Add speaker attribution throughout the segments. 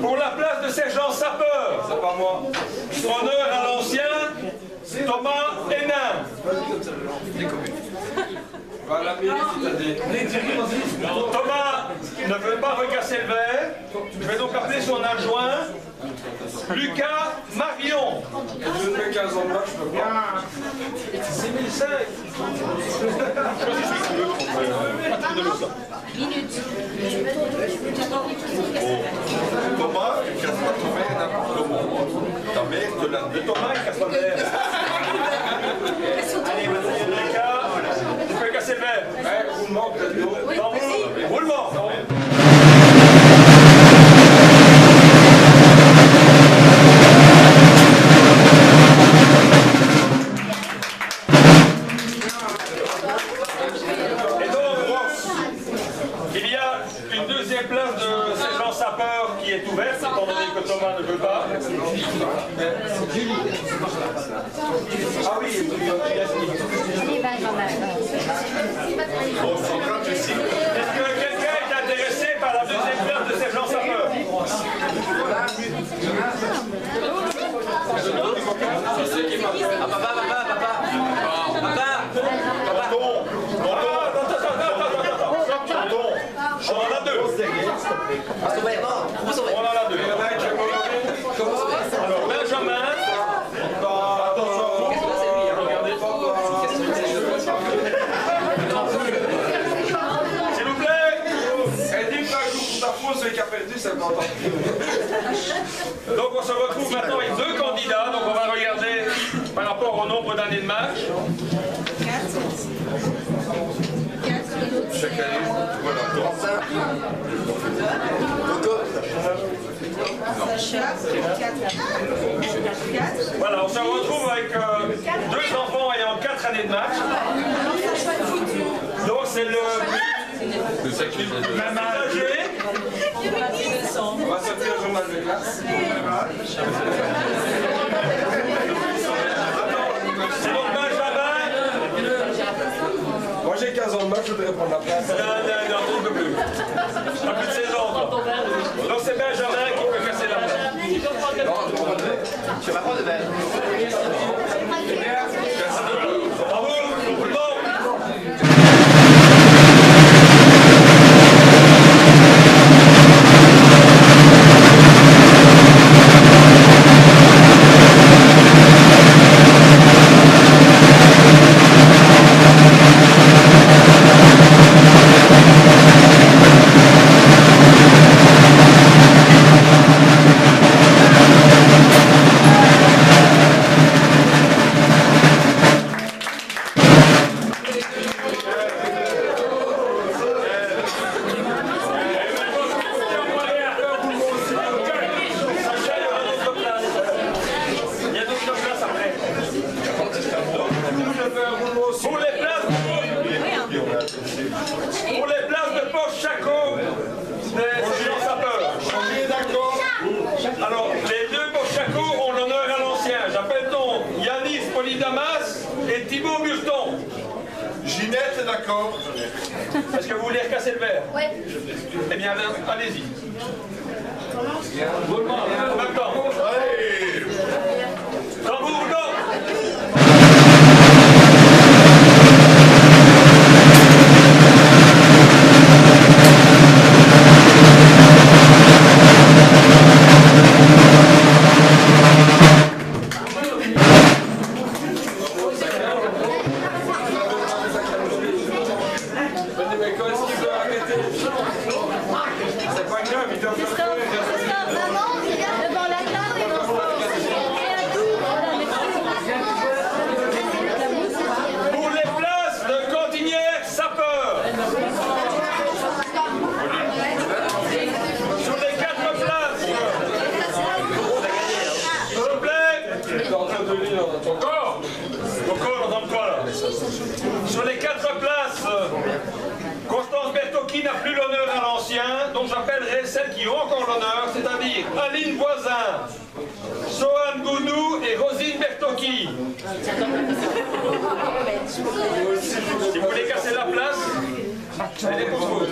Speaker 1: Pour la place de sergent sapeur, c'est pas moi. Honneur à l'ancien, Thomas Hénin. Thomas ne veut pas recasser le verre. Je vais donc appeler son adjoint, Lucas Marion.
Speaker 2: Je ne mets 15 ans de match, je peux pas.
Speaker 1: 6005. Choisis celui que tu veux. Pas de l'autre.
Speaker 3: Thomas, il casse pas ton verre n'importe comment. Ta mère te l'a dit.
Speaker 1: Thomas, il casse pas le verre. Ah,
Speaker 4: son verre, non. Où son
Speaker 1: On en a deux Alors, Benjamin bah,
Speaker 4: c'est lui hein
Speaker 1: Regardez S'il vous plaît
Speaker 2: un coup pour ta fausse, celui qui a perdu, pas entendre.
Speaker 1: Donc on se retrouve maintenant avec deux candidats, donc on va regarder par rapport au nombre d'années de match.
Speaker 3: Chaque année. Voilà,
Speaker 1: on se retrouve avec euh, deux enfants ayant quatre années de match. Donc c'est le même âgé.
Speaker 2: On va sortir un journal de classe.
Speaker 1: C'est donc Benjamin.
Speaker 2: Moi j'ai 15 ans de match, je voudrais prendre la place.
Speaker 1: Non, non, non, on ne peut plus. Pas plus de 16 ans. toi. Donc c'est Benjamin qui peut casser la place.
Speaker 4: Je vais pas prendre de
Speaker 1: Polydamas et Thibaut Buston.
Speaker 3: Ginette est d'accord.
Speaker 1: Est-ce que vous voulez recasser le verre
Speaker 5: Ouais.
Speaker 1: Eh bien, allez-y. En même temps. Tambour,
Speaker 2: Mais quand est-ce qu'il veut arrêter C'est pas grave, il doit faire
Speaker 1: celles qui ont encore l'honneur, c'est-à-dire Aline Voisin, Johan Gounou et Rosine Bertocchi. Si vous voulez casser la place, elle est pour vous.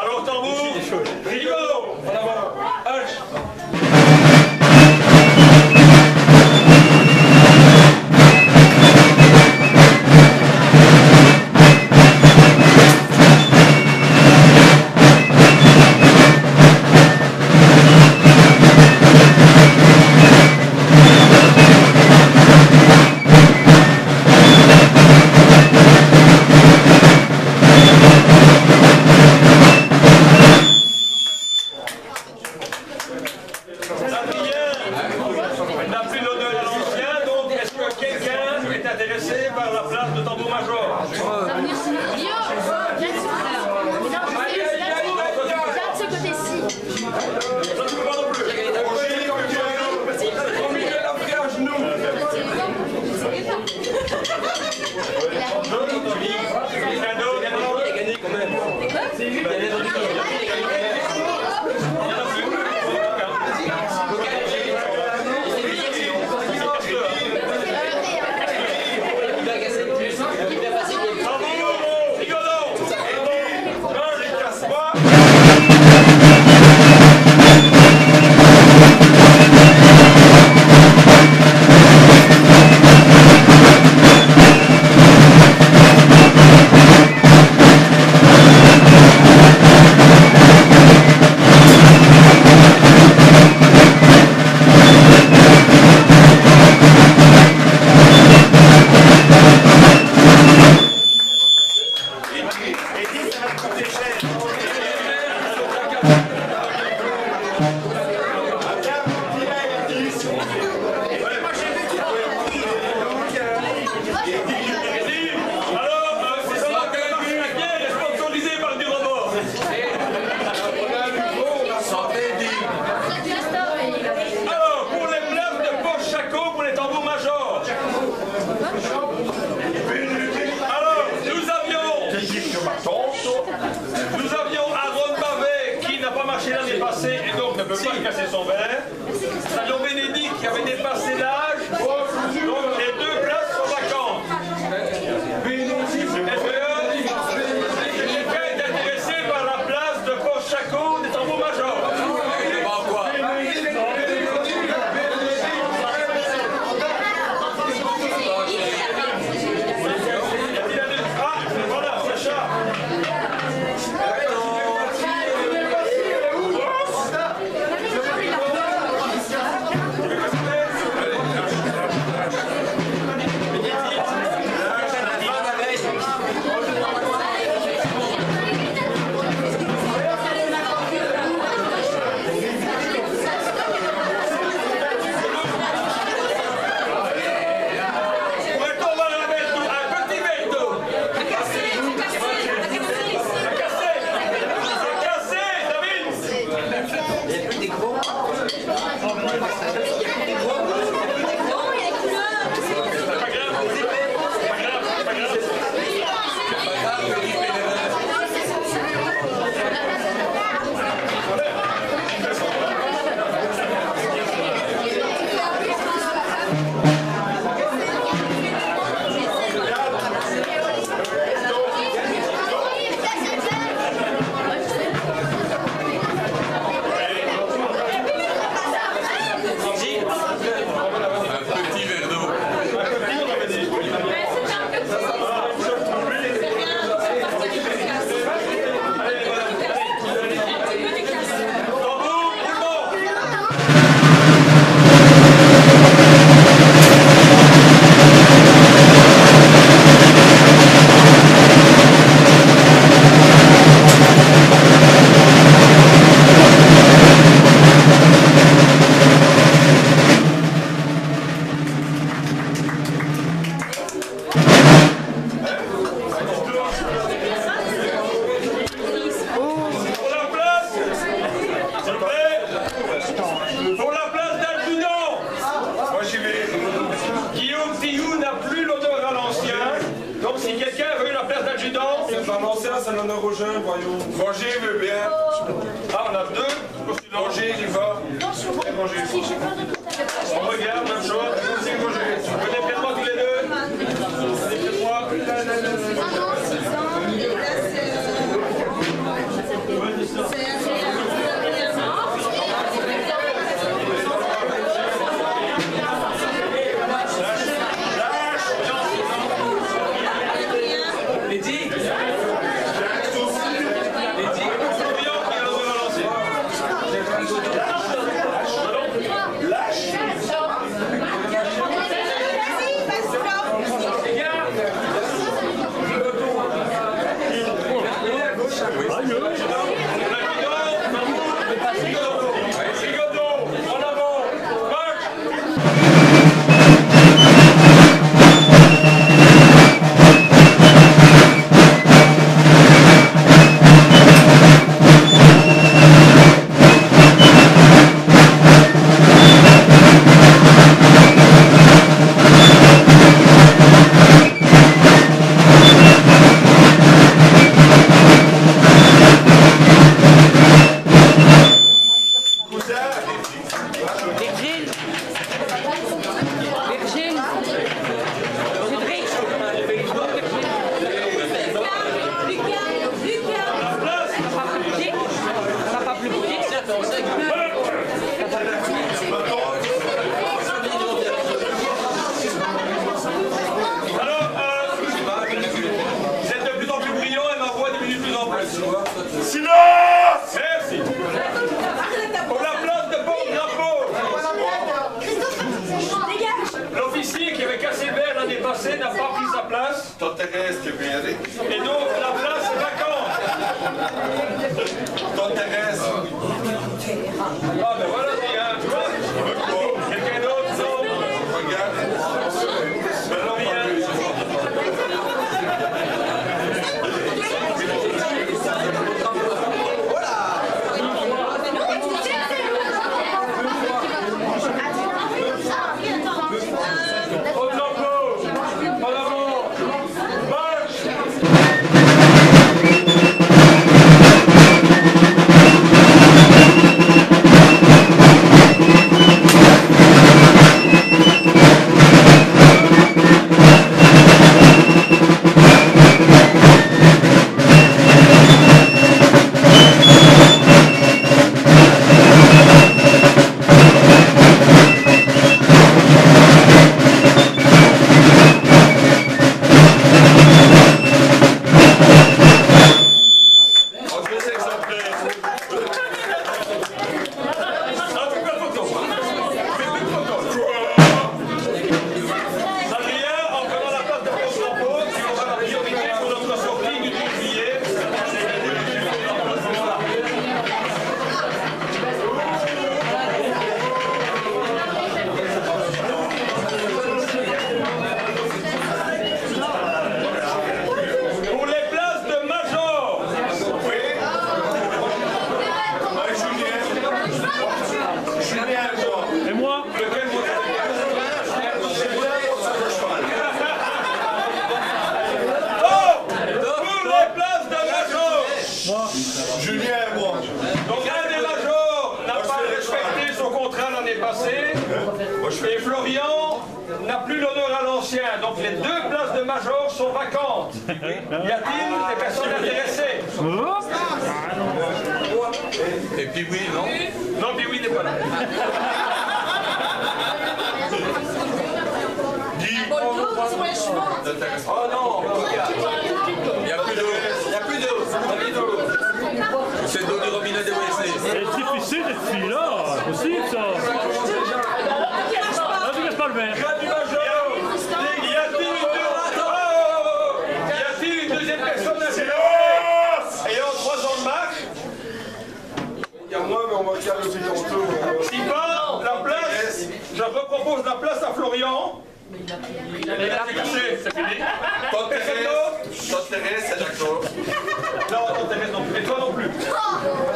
Speaker 1: Alors tambour,
Speaker 2: La
Speaker 1: prière n'a plus l'honneur de l'ancien, donc est-ce que quelqu'un est intéressé par la place de
Speaker 2: tambour-major voyons.
Speaker 3: Roger veut bien.
Speaker 1: Ah, on a deux
Speaker 3: Roger, il y
Speaker 5: il va.
Speaker 1: On regarde, même chose. Roger. Et donc la place est vacante.
Speaker 3: Tant
Speaker 1: Ah ben voilà. Les deux places de major sont vacantes. Y a-t-il des personnes intéressées oh.
Speaker 3: Et puis oui, non
Speaker 1: Non, puis oui n'est pas là.
Speaker 3: Oh non, il n'y a plus d'eau. Il n'y a plus d'eau.
Speaker 2: depuis tantôt.
Speaker 1: La place, je repropose la place à Florian. Il a c'est fini. Tante
Speaker 3: Thérèse, Tante Thérèse, c'est d'accord.
Speaker 1: Non, Tante Thérèse non plus, et toi non plus. Oh